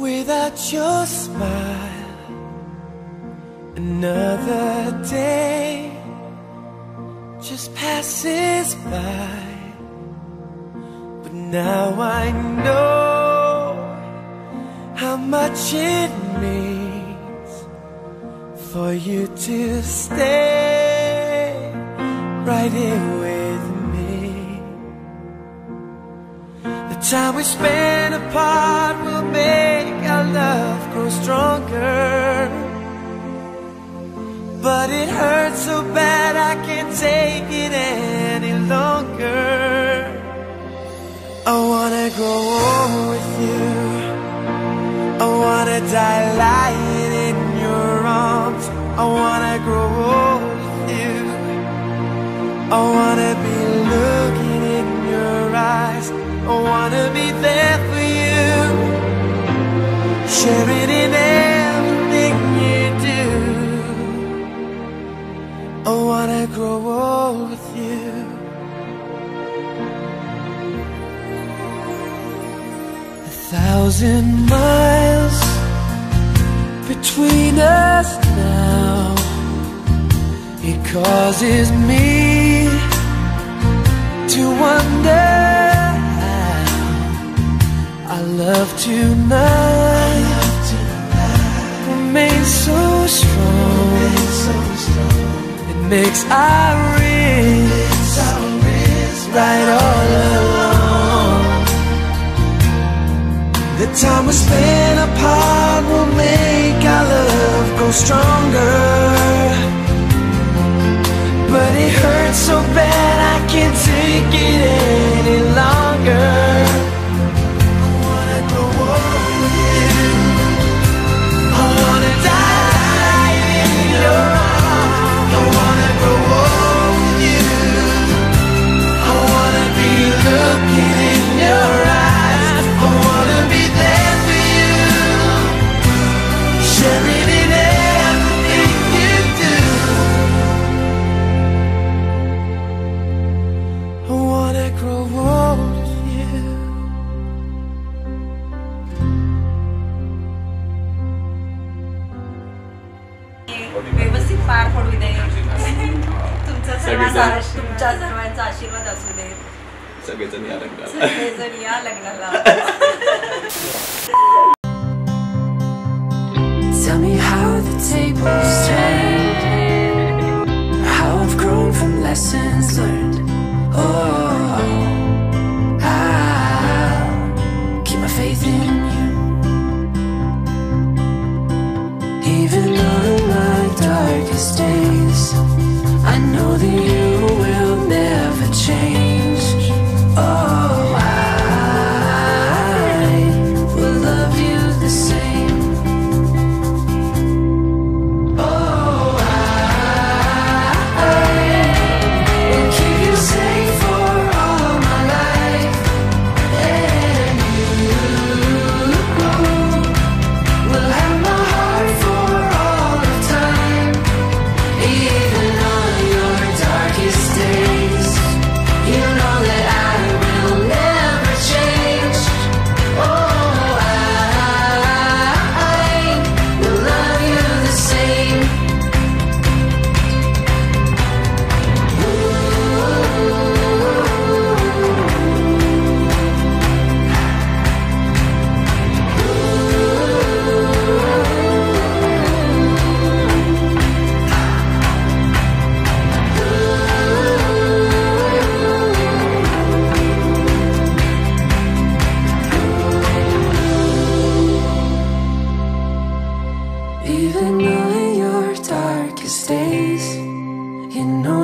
Without your smile. Another day just passes by. But now I know how much it means for you to stay right here with me. The time we spend apart will make love grow stronger. But it hurts so bad I can't take it any longer. I wanna grow old with you. I wanna die lying in your arms. I wanna I wanna grow old with you. A thousand miles between us now. It causes me to wonder how our love tonight remains so strong. Makes our wrists right all along. The time we spend apart will make our love grow stronger. But it hurts so bad I can't take it व्यवस्थित पार पडू दे तुमचा सर्वांचा तुमच्या सर्वांचा आशीर्वाद असू दे. सगळेजण या रंगाला सगळेजण या लग्नाला. Tell me how the tables even You know